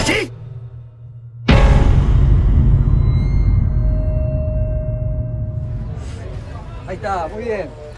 allí! Ahí está, muy bien.